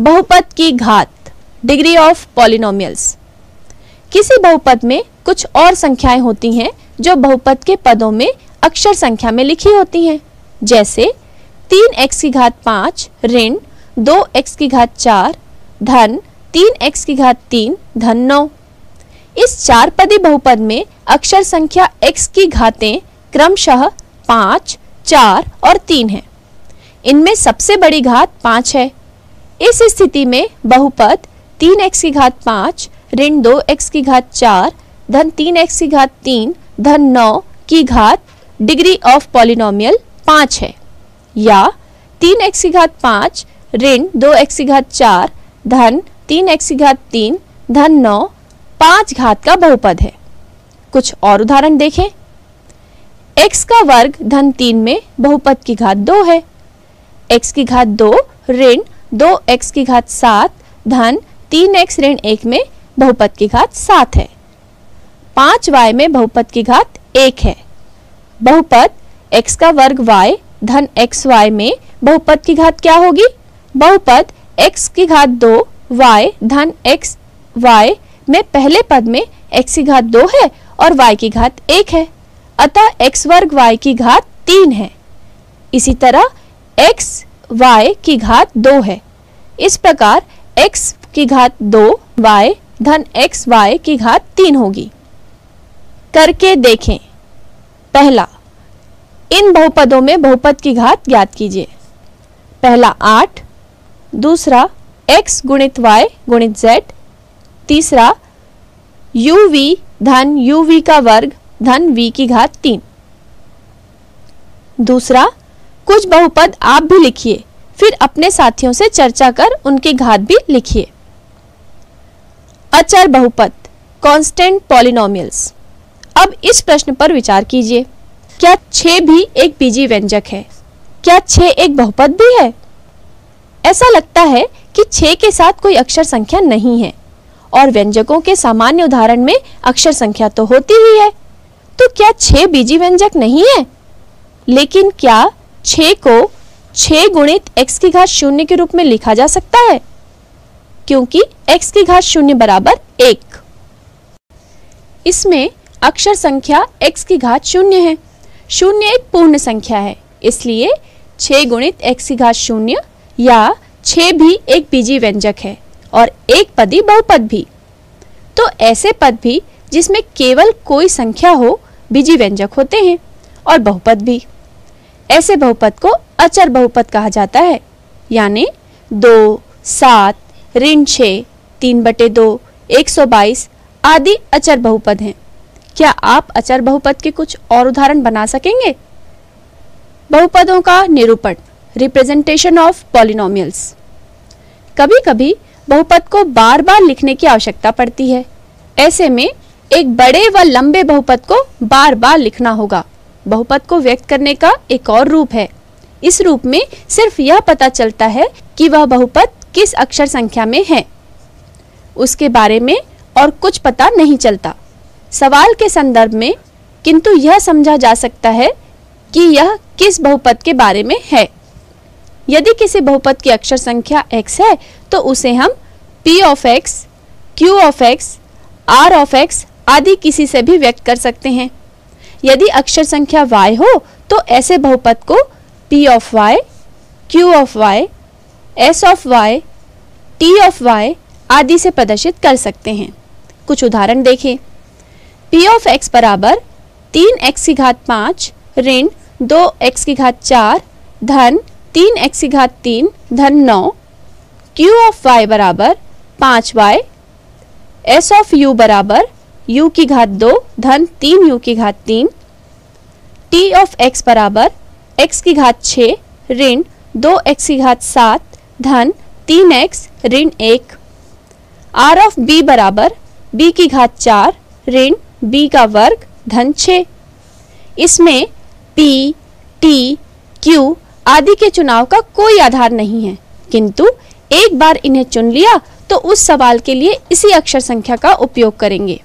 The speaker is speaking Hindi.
बहुपद की घात डिग्री ऑफ़ पॉलिनोमियल्स किसी बहुपद में कुछ और संख्याएँ होती हैं जो बहुपद के पदों में अक्षर संख्या में लिखी होती हैं। जैसे, तीन एक्स की घात पाँच, ऋण, दो एक्स की घात चार, धन, तीन एक्स की घात तीन, धन नौ। इस चार पदी बहुपद में अक्षर संख्या x की घातें क्रमशः पाँच, चार और तीन है। इनमें सबसे बड़ी घात पाँच है। इस स्थिति में बहुपद तीन एक्स की घात पाँच, ऋण दो एक्स की घात चार, धन तीन एक्स की घात तीन, धन नौ की घात डिग्री ऑफ़ पॉलिनोमियल पाँच है। या तीन एक्स की घात पाँच, ऋण दो एक्स की घात चार, धन तीन एक्स की घात तीन, धन नौ पाँच घात का बहुपद है। कुछ और उदाहरण देखें। x का वर्ग धन तीन में बहुपद की घात दो है। x की घात दो, ऋण दो एक्स की घात सात धन तीन एक्स ऋण एक में बहुपद की घात सात है। पाँच वाई में बहुपद की घात एक है। बहुपद एक्स का वर्ग वाई धन एक्स वाई में बहुपद की घात क्या होगी? बहुपद एक्स की घात दो वाई धन एक्स वाई में पहले पद में एक्स की घात दो है और वाई की घात एक है। अतः एक्स वर्ग वाई की घात तीन है। इसी तरह x y की घात दो है। इस प्रकार x की घात दो, y धन एक्स वाई की घात तीन होगी। करके देखें। पहला, इन बहुपदों में बहुपद की घात ज्ञात कीजिए। पहला आठ, दूसरा x गुणित y गुणित z, तीसरा u v धन u v का वर्ग धन v की घात तीन। दूसरा कुछ बहुपद आप भी लिखिए, फिर अपने साथियों से चर्चा कर उनके घात भी लिखिए। अचर बहुपद कांस्टेंट पॉलिनोमियल्स अब इस प्रश्न पर विचार कीजिए। क्या छ भी एक बीजी व्यंजक है? क्या छ एक बहुपद भी है? ऐसा लगता है कि छ के साथ कोई अक्षर संख्या नहीं है, और व्यंजकों के सामान्य उदाहरण में अक्षर संख्या तो होती ही है। तो क्या छ बीजी व्यंजक नहीं है? लेकिन क्या छ को छ गुणित x की घात शून्य के रूप में लिखा जा सकता है, क्योंकि x की घात शून्य बराबर एक। इसमें अक्षर संख्या x की घात शून्य है। शून्य एक पूर्ण संख्या है, इसलिए छ गुणित x की घात शून्य या छ भी एक बीजी व्यंजक है और एक पदी बहुपद भी। तो ऐसे पद भी जिसमें केवल कोई संख्या हो, बीजी व्यंजक होते हैं और बहुपद भी। ऐसे बहुपद को अचर बहुपद कहा जाता है। यानी दो, सात, ऋण छ तीन बटे दो, एक सौ बाईस आदि अचर बहुपद हैं। क्या आप अचर बहुपद के कुछ और उदाहरण बना सकेंगे? बहुपदों का निरूपण रिप्रेजेंटेशन ऑफ़ पॉलिनोमियल्स कभी कभी बहुपद को बार बार लिखने की आवश्यकता पड़ती है। ऐसे में एक बड़े व लंबे बहुपद को बार बार लिखना होगा। बहुपद को व्यक्त करने का एक और रूप है। इस रूप में सिर्फ़ यह पता चलता है कि वह बहुपद किस अक्षर संख्या में है। उसके बारे में और कुछ पता नहीं चलता। सवाल के संदर्भ में किंतु यह समझा जा सकता है कि यह किस बहुपद के बारे में है। यदि किसी बहुपद की अक्षर संख्या x है तो उसे हम p of x, q of x, r of x आदि किसी से भी व्यक्त कर सकते हैं। यदि अक्षर संख्या y हो तो ऐसे बहुपद को p of Y Q of Y S of Y T of Y आदि से प्रदर्शित कर सकते हैं। कुछ उदाहरण देखें। P ऑफ़ x बराबर तीन एक्स की घात पाँच, ऋण दो एक्स की घात चार, धन तीन एक्स की घात तीन, धन नौ। क्यू ऑफ़ वाई बराबर पाँच वाई एस ऑफ़ यू बराबर यू की घात दो, धन तीन यू की घात तीन t ऑफ़ एक्स बराबर एक्स की घात छ ऋण दो एक्स की घात सात धन तीन एक्स ऋण एक। आर ऑफ़ बी बराबर बी की घात चार ऋण बी का वर्ग धन छ इसमें p, t, q आदि के चुनाव का कोई आधार नहीं है किंतु एक बार इन्हें चुन लिया तो उस सवाल के लिए इसी अक्षर संख्या का उपयोग करेंगे।